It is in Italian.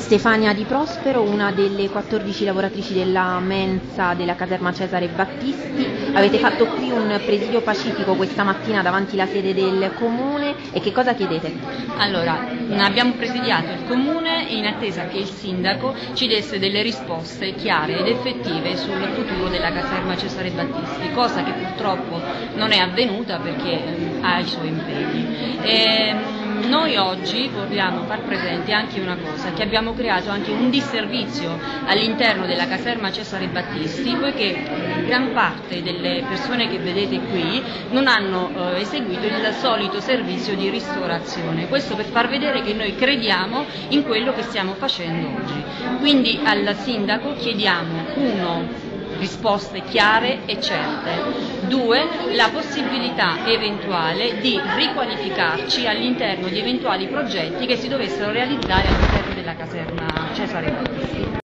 Stefania Di Prospero, una delle 14 lavoratrici della mensa della caserma Cesare Battisti. Avete fatto qui un presidio pacifico questa mattina davanti alla sede del comune e che cosa chiedete? Allora, abbiamo presidiato il comune in attesa che il sindaco ci desse delle risposte chiare ed effettive sul futuro della caserma Cesare Battisti, cosa che purtroppo non è avvenuta perché eh, ha i suoi impegni. E, ehm, noi oggi vogliamo far presente anche una cosa, che abbiamo creato anche un disservizio all'interno della caserma Cesare Battisti, poiché gran parte delle persone che vedete qui non hanno eh, eseguito il solito servizio di ristorazione. Questo per far vedere che noi crediamo in quello che stiamo facendo oggi. Quindi al sindaco chiediamo, uno, risposte chiare e certe. Due, la possibilità eventuale di riqualificarci all'interno di eventuali progetti che si dovessero realizzare all'interno della caserma Cesare Battisti.